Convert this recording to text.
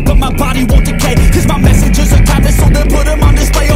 but my body won't decay. Cause my messages are timeless, so they'll put them on display.